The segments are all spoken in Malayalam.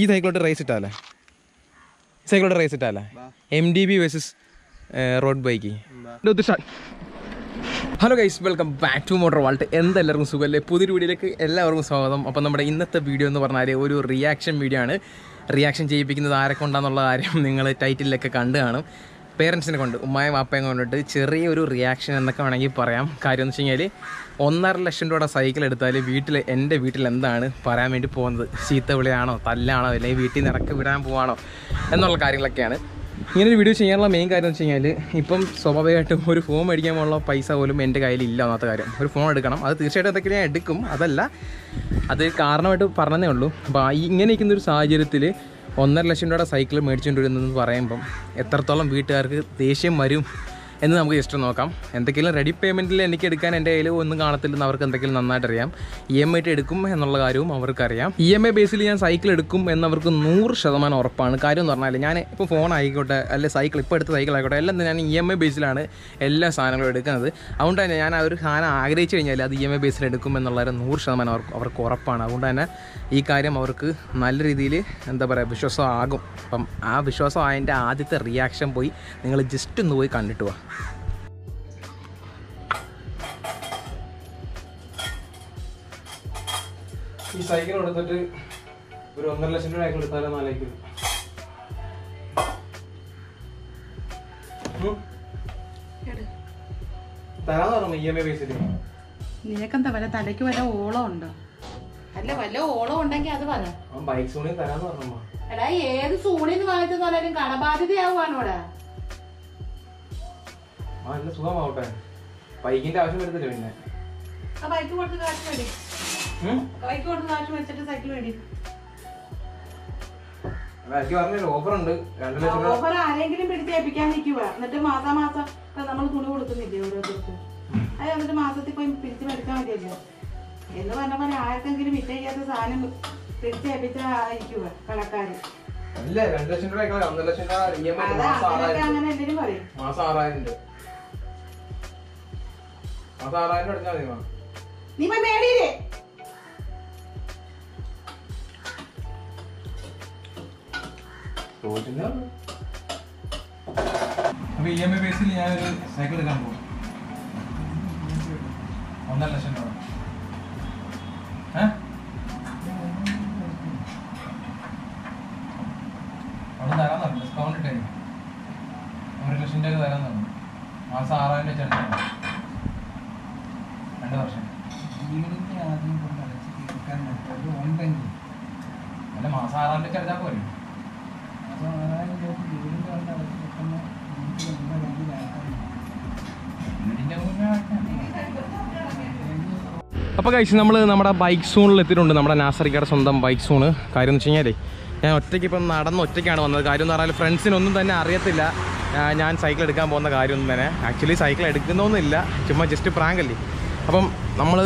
ഈ സൈക്കിളോട്ട് റേസ് ഇട്ടാലേ? സൈക്കിളോട്ട് race ഇട്ടാലേ? M D B. Versus road bike hello guys welcome back to motor vault എന്തെല്ലാവർക്കും സുഖമല്ലേ? പുതിയൊരു വീഡിയോയിലേക്ക് എല്ലാവർക്കും സ്വാഗതം. അപ്പം നമ്മുടെ ഇന്നത്തെ വീഡിയോ എന്ന് പറഞ്ഞാൽ ഒരു റിയാക്ഷൻ വീഡിയോ ആണ്. റിയാക്ഷൻ ചെയ്യിപ്പിക്കുന്നത് ആരെ കൊണ്ടാന്നുള്ള കാര്യം നിങ്ങൾ ടൈറ്റിലൊക്കെ കണ്ടു കാണും. പേരൻസിനെ കൊണ്ട് ഉമ്മായും വാപ്പയും കൊണ്ടിട്ട് ചെറിയൊരു റിയാക്ഷൻ എന്നൊക്കെ വേണമെങ്കിൽ പറയാം. കാര്യം എന്ന് വെച്ച് കഴിഞ്ഞാൽ ഒന്നര ലക്ഷം രൂപയുടെ സൈക്കിൾ എടുത്താൽ വീട്ടിൽ എന്റെ വീട്ടിൽ എന്താണ് പറയാൻ വേണ്ടി പോകുന്നത്? ചീത്ത വിളിയാണോ? തല്ലാണോ? അല്ലെങ്കിൽ വീട്ടിൽ നിന്ന് ഇറക്കി വിടാൻ പോവാണോ? എന്നുള്ള കാര്യങ്ങളൊക്കെയാണ്. ഇങ്ങനൊരു വീഡിയോ ചെയ്യാനുള്ള മെയിൻ കാര്യം എന്ന് വെച്ച് കഴിഞ്ഞാൽ ഇപ്പം സ്വാഭാവികമായിട്ടും ഒരു ഫോൺ മേടിക്കാൻ പോലുള്ള പൈസ പോലും എന്റെ കയ്യിൽ ഇല്ല എന്നാത്ത കാര്യം. ഒരു ഫോൺ എടുക്കണം. അത് തീർച്ചയായിട്ടും അതൊക്കെ ഞാൻ എടുക്കും. അതല്ല അത് കാരണമായിട്ട് പറഞ്ഞതേ ഉള്ളൂ. അപ്പോൾ ഇങ്ങനെ ഇരിക്കുന്ന ഒരു സാഹചര്യത്തിൽ ഒന്നര ലക്ഷം രൂപയുടെ സൈക്കിൾ മേടിച്ചുകൊണ്ടിരുന്നതെന്ന് പറയുമ്പം എത്രത്തോളം വീട്ടുകാർക്ക് ദേഷ്യം വരും എന്ന് നമുക്ക് ജസ്റ്റ് നോക്കാം. എന്തെങ്കിലും റെഡി പേയ്മെന്റിൽ എനിക്ക് എടുക്കാൻ എന്റെ കയ്യിൽ ഒന്നും കാണത്തില്ലെന്ന് അവർക്ക് എന്തെങ്കിലും നന്നായിട്ട് അറിയാം. ഇ എം ഐ എടുക്കും എന്നുള്ള കാര്യവും അവർക്കറിയാം ഇ എം ഐ ബേസിൽ ഞാൻ സൈക്കിൾ എടുക്കും എന്നവർക്ക് നൂറ് ശതമാനം ഉറപ്പാണ്. കാര്യം എന്ന് പറഞ്ഞാൽ ഞാൻ ഇപ്പോൾ ഫോൺ ആയിക്കോട്ടെ അല്ലെ സൈക്കിൾ ഇപ്പോൾ എടുത്ത സൈക്കിൾ ആയിക്കോട്ടെ എല്ലാം ഞാൻ ഇ എം ഐ ബേസിലാണ് എല്ലാ സാധനങ്ങളും എടുക്കുന്നത്. അതുകൊണ്ട് തന്നെ ഞാൻ ആ ഒരു സാധനം ആഗ്രഹിച്ചു കഴിഞ്ഞാൽ അത് ഇ എം ഐ ബേസിൽ എടുക്കും എന്നുള്ളത് നൂറ് ശതമാനം അവർക്ക് അവർക്ക് ഉറപ്പാണ്. അതുകൊണ്ട് തന്നെ ഈ കാര്യം അവർക്ക് നല്ല രീതിയിൽ എന്താ പറയുക വിശ്വാസമാകും. അപ്പം ആ വിശ്വാസം അതിന്റെ ആദ്യത്തെ റിയാക്ഷൻ പോയി നിങ്ങൾ ജസ്റ്റ് ഒന്ന് പോയി കണ്ടിട്ട് വാ. ഈ സൈക്കിൾ എടുത്തിട്ട് ഒരു ഒന്നര ലക്ഷം രൂപ സൈക്കിൾ എടുത്താലോ നാലേക്ക് തരാന്ന് പറഞ്ഞു ഇ എം ഐ ബേസിൽ നിനക്കെന്താ വല്ല തലയ്ക്ക് വല്ല ഓളം ഉണ്ടോ? അല്ല വല്ല ഓളം ഉണ്ടെങ്കിൽ അത് പറ. അവൻ ബൈക്ക് സോണിൽ തരാന്ന് പറഞ്ഞു എടാ ഏത് സൂണിന്ന് വാങ്ങിച്ചെന്നാലും കടബാധ്യതയാവുകയാണോടാ ആ എന്നെ സുഖമാവട്ടെ. ബൈക്കിന്റെ ആവശ്യം വരുന്നില്ല പിന്നെ? ആ ബൈക്ക് കൊടുത്ത് കാശ് മേടി ഓഫർ ഉണ്ട് ഓഫർ ആരെങ്കിലും പിടിച്ചേപ്പിക്കാൻ നിൽക്കുക. എന്നിട്ട് മാസാ മാസം നമ്മൾ തുണി കൊടുക്കുന്നില്ലേ ഓരോരുത്തർക്കും? അത് എന്നിട്ട് മാസത്തിൽ പോയി പിടിച്ച് മേടിക്കാൻ മതിയല്ലോ. എന്ന് പറഞ്ഞ പോലെ ആർക്കെങ്കിലും വിറ്റയ്ക്കാത്ത സാധനം പിടിച്ചേൽപ്പിച്ചിരിക്കുക കടക്കാര്. അല്ല രണ്ട് ലക്ഷം രൂപ ഒന്നര ലക്ഷം രൂപ അങ്ങനെ എന്തെങ്കിലും പറയും. മാസം ആറായിരം രൂപ. മാസം ആറായിരം രൂപ അടച്ചാൽ മതി നീ മേടിയില്ലേ? ചോദിച്ചില്ല അപ്പൊ ഇ എം ഐ ബേസിൽ ഞാനൊരു സൈക്കിൾ എടുക്കാൻ പോകും ഒന്നര ലക്ഷം രൂപ? അവിടെ തരാൻ പറഞ്ഞു. ഡിസ്കൗണ്ട് ഇട്ടേ. ഒരു ലക്ഷം രൂപ തരാൻ മാസം ആറായിരം രൂപ ചേട്ടൻ രണ്ട് വർഷം. വീടിന്റെ ആദ്യം കൊണ്ട് അടച്ച് തീർക്കാൻ പറ്റുന്നത് ഉണ്ടെങ്കിൽ. അല്ല മാസം ആറായിരം രൂപ പോരെ. അപ്പോൾ അപ്പോൾ കഴിച്ച് നമ്മൾ നമ്മുടെ ബൈക്ക് സോണിൽ എത്തിയിട്ടുണ്ട്. നമ്മുടെ നാസറിക്കയുടെ സ്വന്തം ബൈക്ക് സോണ് കാര്യം എന്ന് വെച്ച് കഴിഞ്ഞാലേ ഞാൻ ഒറ്റയ്ക്ക് ഇപ്പം നടന്ന് ഒറ്റയ്ക്കാണ് വന്നത്. കാര്യം എന്ന് പറഞ്ഞാൽ ഫ്രണ്ട്സിനൊന്നും തന്നെ അറിയത്തില്ല. ഞാൻ സൈക്കിൾ എടുക്കാൻ പോകുന്ന കാര്യമൊന്നും തന്നെ. ആക്ച്വലി സൈക്കിൾ എടുക്കുന്നൊന്നുമില്ല. ചുമ്മാ ജസ്റ്റ് പ്രാങ്ക് അല്ലേ. അപ്പം നമ്മൾ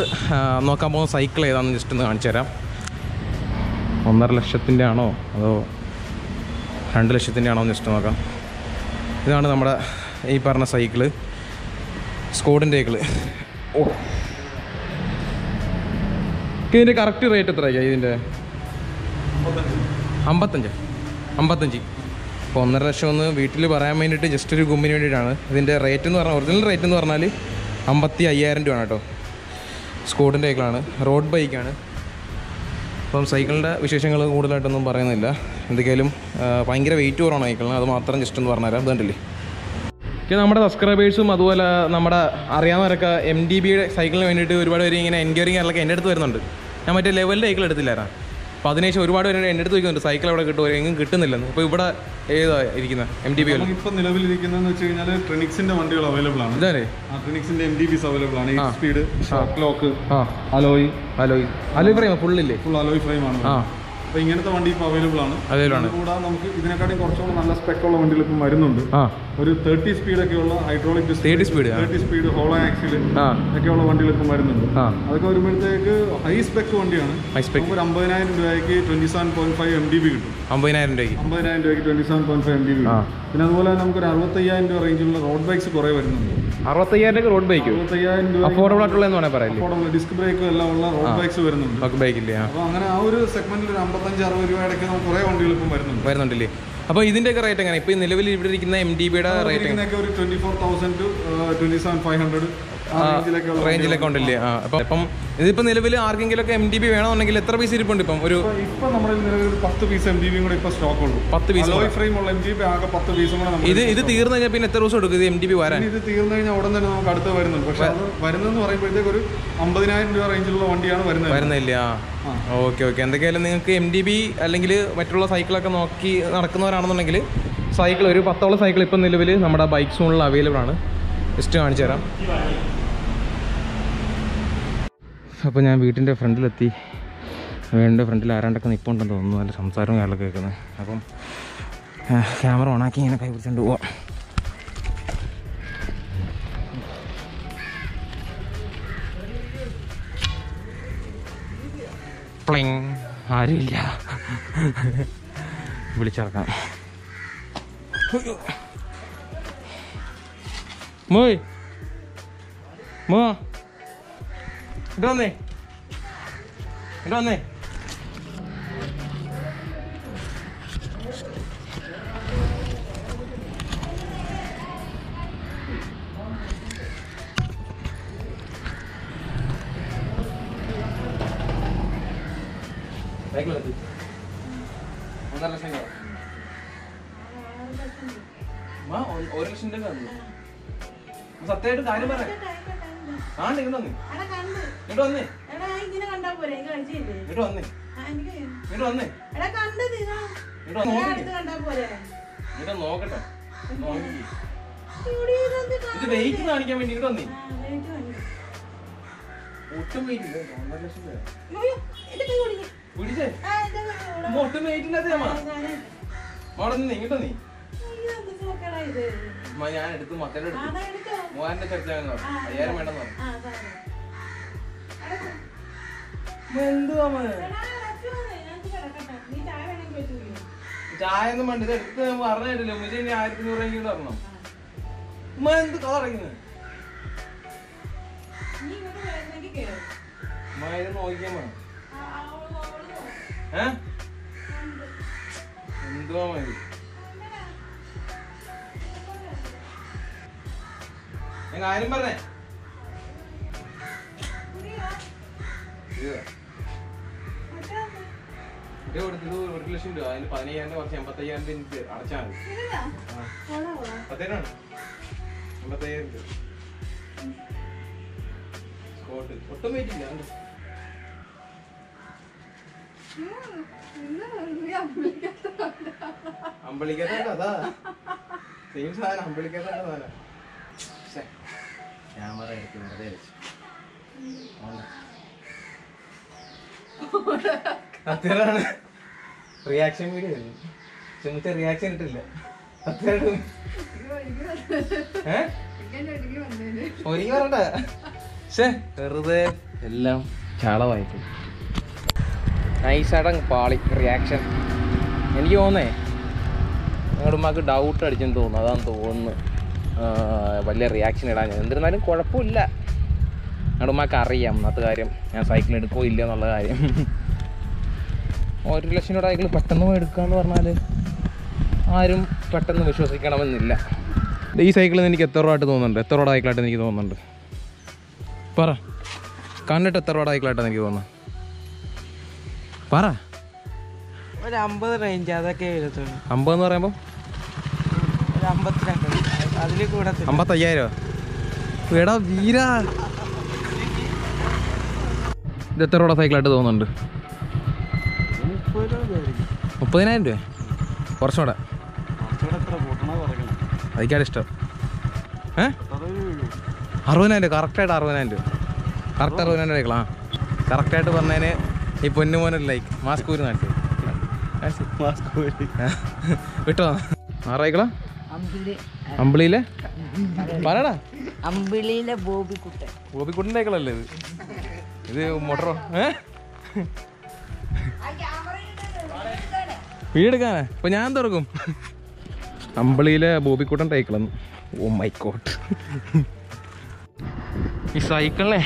നോക്കാൻ പോകുന്ന സൈക്കിൾ ഏതാണെന്ന് ജസ്റ്റ് ഒന്ന് കാണിച്ചു തരാം. ഒന്നര ലക്ഷത്തിന്റെ ആണോ? അതോ രണ്ട് ലക്ഷത്തിന്റെ ആണോ എന്ന് ജസ്റ്റ് നോക്കാം. ഇതാണ് നമ്മുടെ ഈ പറഞ്ഞ സൈക്കിൾ സ്കോഡിന്റെ സൈക്കിൾ ഓ. ഇതിന്റെ കറക്റ്റ് റേറ്റ് എത്രയാ ഇതിന്റെ? അമ്പത്തഞ്ച്. അമ്പത്തഞ്ച്. അപ്പോൾ ഒന്നര ലക്ഷം ഒന്ന് വീട്ടിൽ പറയാൻ വേണ്ടിയിട്ട് ജസ്റ്റ് ഒരു ഗുമ്മിന് വേണ്ടിയിട്ടാണ്. ഇതിന്റെ റേറ്റ് എന്ന് പറഞ്ഞാൽ ഒറിജിനൽ റേറ്റ് എന്ന് പറഞ്ഞാൽ അമ്പത്തി അയ്യായിരം രൂപയാണ് കേട്ടോ. സ്കോഡിന്റെ സൈക്കിളാണ് റോഡ് ബൈക്കാണ് അപ്പം സൈക്കിളിന്റെ വിശേഷങ്ങൾ കൂടുതലായിട്ടൊന്നും പറയുന്നില്ല. എന്തൊക്കെയാലും ഭയങ്കര വെയിറ്റ് കുറവാണ് സൈക്കിളിന്. അത് മാത്രം ജസ്റ്റ് ഒന്ന് പറഞ്ഞുതരാം. അത് കണ്ടില്ലേ? പിന്നെ നമ്മുടെ സബ്സ്ക്രൈബേഴ്സും അതുപോലെ നമ്മുടെ അറിയാവുന്നവരൊക്കെ എം ഡി ബിയുടെ സൈക്കിളിന് വേണ്ടിയിട്ട് ഒരുപാട് പേര് ഇങ്ങനെ എൻക്വയറിങ് കാര്യങ്ങളൊക്കെ എന്റെ അടുത്ത് വരുന്നുണ്ട്. ഞാൻ മറ്റേ ലെവലിന്റെ സൈക്കിൾ എടുത്തില്ലായിരുന്നു? അപ്പോൾ അതിനുശേഷം ഒരുപാട് പേര് എന്റെ അടുത്ത് ചോദിക്കുന്നുണ്ട് സൈക്കിൾ അവിടെ കിട്ടുമോ എങ്ങും കിട്ടുന്നില്ലെന്ന്. അപ്പോൾ ഇവിടെ ഏതാ ഇരിക്കുന്നത് എം ഡി ബി ഇപ്പോൾ നിലവിലിരിക്കുന്നതെന്ന് വെച്ച് കഴിഞ്ഞാൽ ട്രിനിക്സിന്റെ വണ്ടികൾ അവൈലബിൾ ആണ്. അതെ ആ ട്രിനിക്സിന്റെ എം ഡി ബിസ് അവൈലബിൾ ആണ്. സ്പീഡ് ഷോക്ക് ലോക്ക് ആ. അലോയ് അലോയ് ഫ്രെയിം ഫുൾ ഫുള്ളില്ലേ ഫുൾ അലോയ് ഫ്രെയിം ആണ്. ആ. അപ്പോൾ ഇങ്ങനത്തെ വണ്ടി ഇപ്പോൾ അവൈലബിൾ ആണ്. കൂടാതെ നമുക്ക് ഇതിനെക്കാട്ടും കുറച്ചുകൂടെ നല്ല സ്പെക്കുള്ള വണ്ടികൾ ഇപ്പം വരുന്നുണ്ട്. ഒരു തേർട്ടി ഉള്ള hydraulic 30 speed. Thirty speed hollow axle ഒക്കെ ഒക്കെയുള്ള വണ്ടികൾ ഇപ്പം വരുന്നുണ്ട്. അതൊക്കെ വരുമ്പോഴത്തേക്ക് ഹൈ സ്പെക്ക് വണ്ടിയാണ്. Spec. നമുക്ക് ഒരു അമ്പതിനായിരം രൂപയ്ക്ക് twenty seven point five M D B കിട്ടും. അമ്പതിനായിരം രൂപയ്ക്ക്. അമ്പതിനായിരം രൂപയ്ക്ക് twenty seven point five M D B കിട്ടും. പിന്നെ അതുപോലെ നമുക്ക് നമുക്കൊരു അറുപത്തയ്യായിരം രൂപ റേഞ്ചിലുള്ള റോഡ് ബൈക്സ് കുറേ വരുന്നുണ്ട്. അറുപത്തയ്യായിരം റോഡ് ബൈക്ക് അഫോർഡബിൾ ആയിട്ടുള്ള ഡിസ്ക് ബ്രേക്കും എല്ലാം ഉള്ള റോഡ് ബൈക്സ് വരുന്നുണ്ട്. ബൈക്കില്ലേ അപ്പോൾ അങ്ങനെ ആ ഒരു സെഗ്മെന്റിൽ ഒരു അമ്പത്തഞ്ച് അറുപത് രൂപ ഇടയ്ക്ക് നമുക്ക് കുറേ വണ്ടികൾ ഇപ്പം വരുന്നുണ്ട്. വരുന്നുണ്ടല്ലേ? അപ്പോൾ ഇതിന്റെയൊക്കെ റേറ്റ് എങ്ങനെ ഇപ്പോൾ നിലവിൽ ഇവിടെ ഇരിക്കുന്ന എം ഡി ബിയുടെ റേറ്റ് ഒരു twenty four thousand to twenty seven five hundred ഉള്ള ഉണ്ടല്ലേ? ആ അപ്പം ഇപ്പം ഇതിപ്പോൾ നിലവിൽ ആർക്കെങ്കിലും ഒക്കെ എം ഡി ബി വേണമെന്നുണ്ടെങ്കിൽ എത്ര പീസ് ഇരിപ്പുണ്ട് ഇപ്പം? ഒരു ഇപ്പം നമ്മുടെ നിലവിൽ പത്ത് പീസ് എം ജി ബിയും കൂടെ ഇപ്പൊ സ്റ്റോക്ക് ഉള്ളൂ. പത്ത് പീസ് ഫ്രെയിം ഉള്ള എം ജി ബി ആകെ പത്ത് പീസും കൂടെ ഇത് ഇത് തീർന്നു കഴിഞ്ഞാൽ പിന്നെ എത്ര ദിവസം എടുക്കും ഇത് എം ഡി ബി വരാൻ? ഇത് തീർന്നു കഴിഞ്ഞാൽ ഉടൻ തന്നെ നമുക്ക് അടുത്ത് വരുന്നുണ്ട്. പക്ഷെ അത് വരുന്നതെന്ന് പറയുമ്പോഴത്തേക്ക് ഒരു അമ്പതിനായിരം രൂപ റേഞ്ചിലുള്ള വണ്ടിയാണ് വരുന്നത്. വരുന്നില്ല. Okay okay. എന്തൊക്കെയായാലും നിങ്ങൾക്ക് എം ഡി ബി അല്ലെങ്കിൽ മറ്റുള്ള സൈക്കിളൊക്കെ നോക്കി നടക്കുന്നവരാണെന്നുണ്ടെങ്കിൽ സൈക്കിൾ ഒരു പത്തോളം സൈക്കിൾ ഇപ്പം നിലവിൽ നമ്മുടെ ബൈക്ക് സോണിൽ അവൈലബിൾ ആണ്. ജസ്റ്റ് കാണിച്ചു തരാം. അപ്പോൾ ഞാൻ വീട്ടിന്റെ ഫ്രണ്ടിലെത്തി. വീടിന്റെ ഫ്രണ്ടിൽ ആരാണ്ടൊക്കെ നിൽപ്പുണ്ടെന്ന് തോന്നുന്നു. നല്ല സംസാരവും കാര്യങ്ങളൊക്കെ കേൾക്കുന്നത് അപ്പം ക്യാമറ ഓണാക്കി ഇങ്ങനെ കൈ പിടിച്ചുകൊണ്ട് പോവാം. പ്ലിങ്. ആരുമില്ല. വിളിച്ചിറക്കാം. മോയ്. മോ ഇട്ട് വന്നേ ഇട്ട് വന്നേ സൈക്കിളെത്തി ഒന്നര ലക്ഷം ഒരു ലക്ഷം രൂപ സത്യമായിട്ട് കാര്യം പറയാം ഇങ്ങോട്ട് വന്നേ. എടാ കണ്ട്. ഇങ്ങോട്ട് വന്നേ. എടാ ഇങ്ങനെ കണ്ടാ പോരെ എനിക്ക് കഴിച്ചില്ലേ ഇങ്ങോട്ട് വന്നേ. ഇങ്ങോട്ട് വന്നേ. എടാ കണ്ടത് ഇങ്ങോട്ട് കണ്ടാ പോരെ. ഇങ്ങോട്ട് നോക്കട്ടെ. നോക്കി. ഇവിടെ ഇതൊന്ന് ഇത് വെയിറ്റ് കാണിക്കാൻ വേണ്ടി ഇങ്ങോട്ട് വന്നേ. വെയിറ്റ്. ഒട്ടും ഇല്ല. ഒന്നര ലക്ഷം രൂപ. പിടിച്ചേ. ഒട്ടും നിന്ന് ഇങ്ങോട്ട് നീ ഞാൻ എടുത്ത് മക്കളുടെ എടുത്തു അതാ എടുത്തോ. മൂവായിരം ചെറുതാണെന്ന് ആ, പറഞ്ഞു അയ്യായിരം വേണ്ടെന്ന് പറഞ്ഞു. എന്തുവാ ചായ ഒന്നും വേണ്ട. ഇത് എടുത്ത് പറഞ്ഞിട്ടില്ല മുझे ഇനി ആയിരത്തി നൂറ് രൂപ തരണം. ഉമ്മ എന്ത് വരുന്നെങ്കിൽ കേറ്. ഉമ്മ ഇത് നോക്കിയാ പോ. ഏ? എന്തുവാ മതി കാര്യം പറഞ്ഞേ. കൊടുത്തത് ഒരു ലക്ഷം രൂപ. അതിന് പതിനയ്യായിരം കുറച്ച് എൺപത്തയ്യായിരം എനിക്ക് അടച്ചാൽ മതി. പത്തേനാണ് എൺപത്തയ്യായിരം രൂപ സ്കോട്ട്. ഒട്ടും വെയിറ്റ് ഇല്ല. കണ്ടോ? ഉം, ഇന്ന് നീ അതാ. സെയിം സാധനം. അമ്പളിക്കാത്ത സാധനം. ക്യാമറ എടുത്ത് വെറുതെ വെച്ചു. അത്രയാണ്. റിയാക്ഷൻ വീഡിയോ ചുമത്തെ റിയാക്ഷൻ ഇട്ടില്ല. ഏ? ഒരുങ്ങി വരണ്ട. ശേ വെറുതെ എല്ലാം ചാളവായിപ്പോയി. നൈസായിട്ട് പാളി. റിയാക്ഷൻ എനിക്ക് തോന്നേ ഞങ്ങളുടെ ഉമ്മാക്ക് ഡൗട്ട് അടിച്ചെന്ന് തോന്നുന്നു. അതാണ് തോന്നുന്നു. ആ, വലിയ റിയാക്ഷൻ ഇടാൻ. എന്നിരുന്നാലും കുഴപ്പമില്ല. നടുമാക്ക് അറിയാം അന്നത്തെ കാര്യം. ഞാൻ സൈക്കിൾ എടുക്കോ ഇല്ല എന്നുള്ള കാര്യം. ഒരു ലക്ഷം രൂപ സൈക്കിൾ പെട്ടെന്ന് പോയി എടുക്കുക എടുക്കാന്ന് പറഞ്ഞാൽ ആരും പെട്ടെന്ന് വിശ്വസിക്കണമെന്നില്ല. ഈ സൈക്കിളിൽ നിന്ന് എനിക്ക് എത്ര രൂപ ആയിട്ട് തോന്നുന്നുണ്ട്? എത്ര രൂപ സൈക്കിളായിട്ട് എനിക്ക് തോന്നുന്നുണ്ട്? പറ. കണ്ടിട്ട് എത്ര രൂപ സൈക്കിളായിട്ടാണ് എനിക്ക് തോന്നുന്നത് പറ. ഒരു അമ്പത് റേഞ്ച് അതൊക്കെ അമ്പത് എന്ന് പറയുമ്പോൾ അമ്പത്തിരണ്ട്. അമ്പത്തയ്യായിരം. എടാ വീര. ഇത് എത്ര രൂപ സൈക്കിളായിട്ട് തോന്നുന്നുണ്ട്? മുപ്പതിനായിരം രൂപ കുറച്ചുകൂടെ അതൊക്കെയാണ് ഇഷ്ടം. ഏ? അറുപതിനായിരം രൂപ കറക്റ്റായിട്ട് അറുപതിനായിരം രൂപ. കറക്റ്റ് അറുപതിനായിരം രൂപ ആ കറക്റ്റായിട്ട് പറഞ്ഞതിന് ഈ പൊന്നുമോനൊരു ലൈക്ക് മാസ്ക് ഊരി നാട്ടി വിട്ടോ? ആറായിക്കളാ? അമ്പിളിയിലെ? പറയടാ. അമ്പിളിയിലെ ബോബിക്കുട്ടൻ. ബോബിക്കുട്ടന്റെ കളല്ലേ ഇത്? ഇത് മോട്ടറോ? ഏ? വീടെടുക്കാനാ? അപ്പൊ ഞാൻ തുറക്കും. അമ്പിളിയിലെ ബോബിക്കുട്ടൻ സൈക്കിളെന്ന് ഓ മൈ കോട്ട് ഈ സൈക്കിളിനെ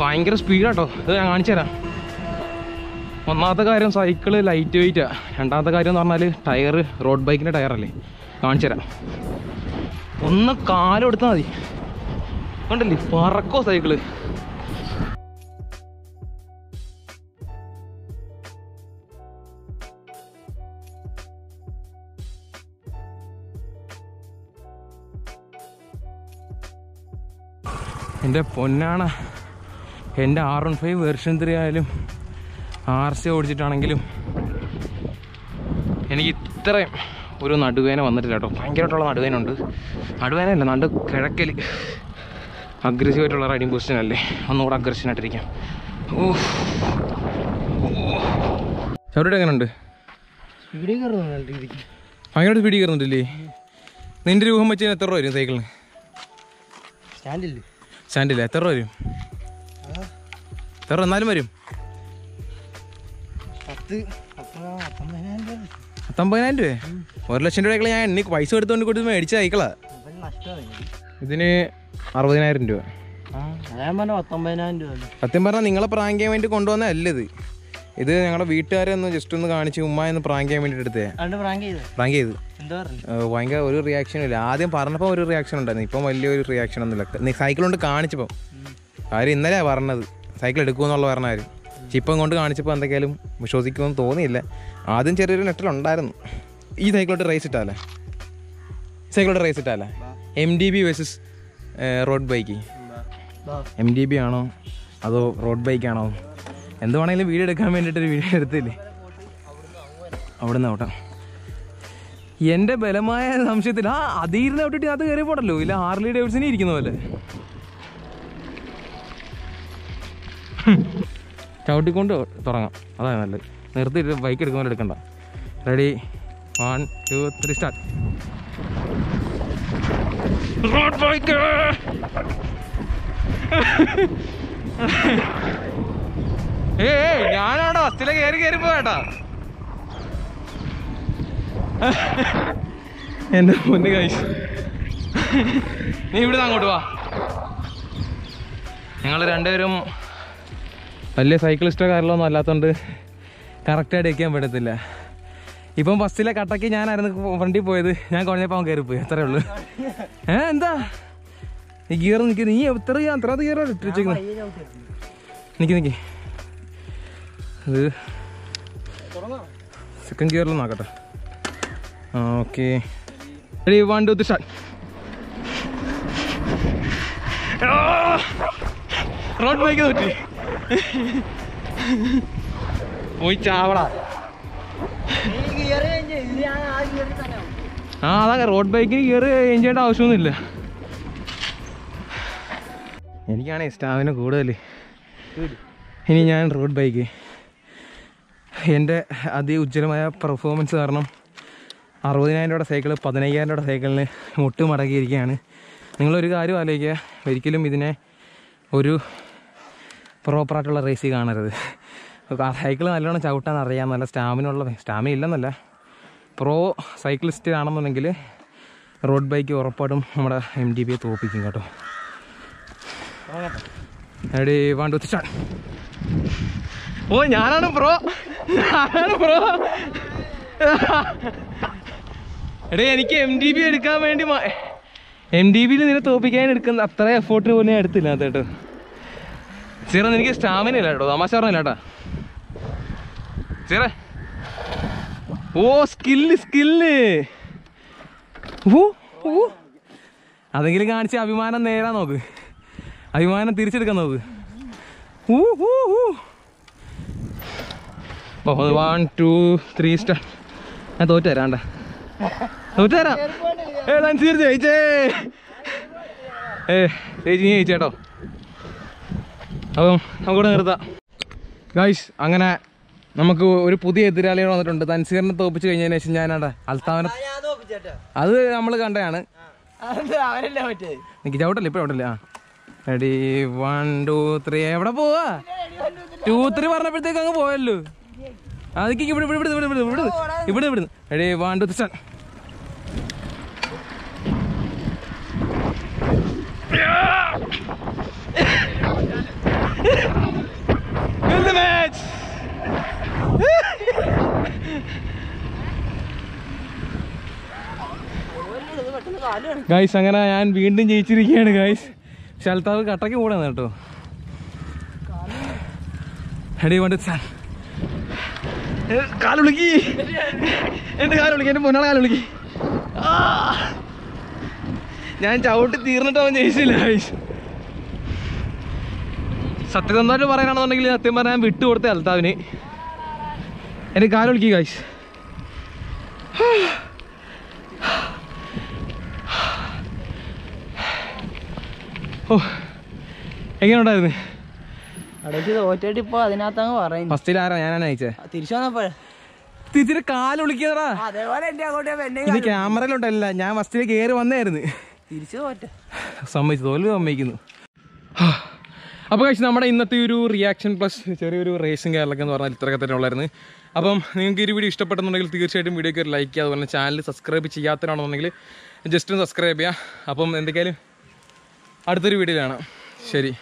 ഭയങ്കര സ്പീഡാട്ടോ. ഇത് ഞാൻ കാണിച്ചു തരാം. ഒന്നാമത്തെ കാര്യം സൈക്കിൾ ലൈറ്റ് വെയിറ്റാ രണ്ടാമത്തെ കാര്യം എന്ന് പറഞ്ഞാൽ ടയർ റോഡ് ബൈക്കിന്റെ ടയറല്ലേ. കാണിച്ചു തരാം ഒന്ന് കാലം എടുത്താൽ മതി. കണ്ടല്ലേ? പറക്കോ സൈക്കിൾ. എന്റെ പൊന്നാണ. എന്റെ R one five version three ആയാലും ആർ സി ഓടിച്ചിട്ടാണെങ്കിലും എനിക്ക് ഇത്രയും ഒരു നടുവേന വന്നിട്ടില്ല കേട്ടോ. ഭയങ്കരമായിട്ടുള്ള നടുവേന ഉണ്ട് നടുവേന അല്ല നടു കിഴക്കൽ അഗ്രസീവായിട്ടുള്ള റൈഡിങ് പൊസിഷനല്ലേ ഒന്നുകൂടെ അഗ്രഷൻ ആയിട്ടിരിക്കാം. ഓ ചവിട്ടിട്ട് എങ്ങനെയുണ്ട്? ഭയങ്കര സ്പീഡിൽ കയറുന്നുണ്ടല്ലേ? നിന്റെ രൂപം വെച്ച് എത്ര രൂപ വരും സൈക്കിളിന് സ്റ്റാൻഡില്ലേ സ്റ്റാൻഡില്ല എത്ര രൂപ വരും? എത്ര എന്നാലും വരും? പത്ത് പത്ത് പത്തൊമ്പതിനായിരം രൂപ പത്തൊമ്പതിനായിരം രൂപ ഒരു ലക്ഷം രൂപയൊക്കെ ഞാൻ എണ്ണി പൈസ എടുത്തുകൊണ്ട് കൊടുത്ത് മേടിച്ച അയക്കളാ ഇതിന് അറുപതിനായിരം രൂപ. സത്യം പറഞ്ഞാൽ നിങ്ങളെ പ്രാങ്ക് ചെയ്യാൻ വേണ്ടി കൊണ്ടുവന്നതല്ല ഇത്. ഇത് ഞങ്ങളുടെ വീട്ടുകാരെ ഒന്ന് ജസ്റ്റ് ഒന്ന് കാണിച്ച് ഉമ്മ എന്ന് പ്രാങ്ക് ചെയ്യാൻ വേണ്ടി എടുത്തേ. പ്രാങ്ക് ചെയ്ത്. ഭയങ്കര ഒരു റിയാക്ഷൻ ഇല്ല. ആദ്യം പറഞ്ഞപ്പോൾ ഒരു റിയാക്ഷൻ ഉണ്ടായിരുന്നു. ഇപ്പം വലിയൊരു റിയാക്ഷൻ ഒന്നുമില്ല. സൈക്കിൾ കൊണ്ട് കാണിച്ചപ്പോൾ കാര്യം ഇന്നലെയാണ് പറഞ്ഞത്. സൈക്കിൾ എടുക്കുമെന്നുള്ള പറഞ്ഞ കാര്യം. പക്ഷെ ഇപ്പം കൊണ്ട് കാണിച്ചപ്പോൾ എന്തൊക്കെയാലും വിശ്വസിക്കുമെന്ന് തോന്നിയില്ല. ആദ്യം ചെറിയൊരു നെറ്റലുണ്ടായിരുന്നു ഈ സൈക്കിളോട്ട് റേസ് ഇട്ടാലേ? സൈക്കിളോട്ട് race ഇട്ടാലേ? M D B versus road bike M D B ആണോ? അതോ റോഡ് ബൈക്ക് ആണോ? എന്ത് വേണമെങ്കിലും വീഡിയോ എടുക്കാൻ വേണ്ടിയിട്ടൊരു വീഡിയോ എടുത്തില്ലേ? അവിടെ നിന്ന് ഔട്ടാ. എന്റെ ബലമായ സംശയത്തിൽ ആ അതിരുന്ന് വിട്ടിട്ട് അത് കയറി പോടല്ലോ ഇല്ല ഹാർലി ഡേവിഡ്സിനെ ഇരിക്കുന്ന പോലെ. ചവിട്ടിക്കൊണ്ട് തുടങ്ങാം. അതാണ് നല്ലത്. നിർത്തിയിട്ട് ബൈക്ക് എടുക്കുന്ന എടുക്കണ്ട. Ready one two three start road bike ഏ ഞാനാണോ അസ്ഥില കയറി കയറി പോയാട്ടാ എന്റെ പൊന്ന് കഴിച്ചു നീ ഇവിടുന്ന് അങ്ങോട്ട് വാ. ഞങ്ങൾ രണ്ടുപേരും വലിയ സൈക്കിളിസ്റ്റോ കാര്യങ്ങളൊന്നും അല്ലാത്തതുകൊണ്ട് കറക്റ്റായിട്ട് വയ്ക്കാൻ പറ്റത്തില്ല. ഇപ്പം ബസ്സിലെ കട്ടക്ക് ഞാനായിരുന്നു വണ്ടി പോയത്. ഞാൻ കുഴഞ്ഞപ്പോൾ അവൻ കയറിപ്പോയി അത്രേ ഉള്ളൂ. ഏ എന്താ? നീ ഗിയർ നിൽക്കി നീ എത്ര അത്ര ഗിയർ ഇട്ടിരിക്കുന്നത്? നിൽക്കി നിൽക്കി ഇത് സെക്കൻഡ് ഗിയറിൽ നോക്കട്ടെ. ആ okay. Ready one two three start road bike നോക്കി പോയി ആ അതാ റോഡ് ബൈക്കിന് ഗിയർ ചേഞ്ച് ചെയ്യേണ്ട ആവശ്യമൊന്നുമില്ല. എനിക്കാണേ സ്റ്റാമിന കൂടുതൽ ഇനി ഞാൻ റോഡ് ബൈക്ക് എന്റെ അതിഉജ്ജ്വലമായ പെർഫോമൻസ് കാരണം അറുപതിനായിരം രൂപയുടെ സൈക്കിൾ പതിനയ്യായിരം രൂപയുടെ സൈക്കിളിന് മുട്ട് മടക്കിയിരിക്കുകയാണ് നിങ്ങളൊരു കാര്യം ആലോചിക്കുക. ഒരിക്കലും ഇതിനെ ഒരു പ്രോപ്പറായിട്ടുള്ള റേസി കാണരുത്. സൈക്കിൾ നല്ലോണം ചവിട്ടാൻ അറിയാൻ നല്ല സ്റ്റാമിന ഉള്ള സ്റ്റാമിന ഇല്ലെന്നല്ല. പ്രോ സൈക്ലിസ്റ്റ് ആണെന്നുണ്ടെങ്കിൽ റോഡ് ബൈക്ക് ഉറപ്പായിട്ടും നമ്മുടെ എം ഡി ബിയെ തോപ്പിക്കും കേട്ടോ. റെഡി വൺ ടു സ്റ്റാർട്ട് ഓ ഞാനാണ് പ്രോ ഞാനാണ് പ്രോ എടേ എനിക്ക് എം ഡി ബി എടുക്കാൻ വേണ്ടി എം ഡി ബിയിൽ നിന്നെ തോപ്പിക്കാൻ എടുക്കുന്ന അത്ര എഫോർട്ട് പോലും എടുത്തില്ല കേട്ടോ സീറ എനിക്ക് സ്റ്റാമിന ഇല്ല കേട്ടോ തമാശ പറഞ്ഞില്ല കേട്ടാ. സീറേ. ഓ സ്കില്ല് സ്കില്ല്. അതെങ്കിലും കാണിച്ച അഭിമാനം നേരാ നോക്ക്. അഭിമാനം തിരിച്ചെടുക്കാൻ നോക്ക്. വൺ ടു ത്രീ സ്റ്റാർ ഞാൻ തോറ്റു തരാണ്ട തോറ്റു തരാം. ഏ ജയിച്ചേ. ഏ ചേച്ചി നീ അപ്പം നമുക്കിവിടെ നിർത്താം. ഗൈസ് അങ്ങനെ നമുക്ക് ഒരു പുതിയ എതിരാളികൾ വന്നിട്ടുണ്ട്. തൻസീറിനെ തോപ്പിച്ച് കഴിഞ്ഞതിന് ശേഷം ഞാനാടെ അൽത്താവനെ അത് നമ്മൾ കണ്ടതാണ്. എനിക്ക് ചവിട്ടല്ലേ? ഇപ്പൊ ചവിട്ടല്ലേ? ആ. റെഡി വൺ ടു ത്രീ എവിടെ പോവാ? ടു ത്രീ പറഞ്ഞപ്പോഴത്തേക്ക് അങ്ങ് പോയല്ലോ. അതൊക്കെ ഇവിടെ ഇവിടെ ഇവിടെ ഇവിടെ ഇവിടെ ഇവിടെ ഇവിടെ. Ready one two three start Win the match! Guys അങ്ങനെ ഞാൻ വീണ്ടും ജയിച്ചിരിക്കുകയാണ് ഗൈസ് പക്ഷെ അൽത്താവ് കട്ടയ്ക്ക് കൂടാന്ന് കേട്ടോ. കൊണ്ട് കാലുളിക്കി എന്റെ കാലുളിക്കി എന്റെ പൊന്നാളെ കാലുളിക്കി! ഞാൻ ചവിട്ടി തീർന്നിട്ട് അവൻ ജയിച്ചില്ല ഗൈസ് സത്യസന്ധമായിട്ട് പറയാനാണെന്നുണ്ടെങ്കിൽ സത്യം പറഞ്ഞാൽ ഞാൻ വിട്ടുകൊടുത്ത അൽത്താവിന്. എന്റെ കാലുളിക്കി ഗൈസ് ഓ എങ്ങനെ ഉണ്ടായിരുന്നു? അടച്ച് തോറ്റിട്ട് ഇപ്പൊ അതിനകത്തങ്ങ് പറയും ഫസ്റ്റിൽ ആരാ? ഞാനാണ് അയച്ചേ. തിരിച്ചു വന്നപ്പോഴേ തിരിച്ചിട്ട് കാലൊളിക്കടാ ക്യാമറയിലുണ്ടല്ല ഞാൻ ഫസ്റ്റിൽ കയറി വന്നായിരുന്നു തിരിച്ചു തോറ്റ സമ്മതിച്ചു. തോൽവി സമ്മതിക്കുന്നു. അപ്പോൾ കഴിച്ച് നമ്മുടെ ഇന്നത്തെ ഒരു റിയാക്ഷൻ പ്ലസ് ചെറിയൊരു റേസിംഗ് കാര്യങ്ങളൊക്കെ എന്ന് പറഞ്ഞാൽ ഇത്രയൊക്കെ തന്നെ ഉള്ളായിരുന്നു. അപ്പം നിങ്ങൾക്ക് ഈ വീഡിയോ ഇഷ്ടപ്പെട്ടെന്നുണ്ടെങ്കിൽ തീർച്ചയായിട്ടും വീഡിയോക്ക് ഒരു ലൈക്ക് ചെയ്യുക അതുപോലെ ചാനൽ സബ്സ്ക്രൈബ് ചെയ്യാത്തതാണെന്നുണ്ടെങ്കിൽ ജസ്റ്റ് ഒന്ന് സബ്സ്ക്രൈബ് ചെയ്യുക. അപ്പം എന്തൊക്കെയാലും അടുത്തൊരു വീഡിയോയിലാണ് ശരി.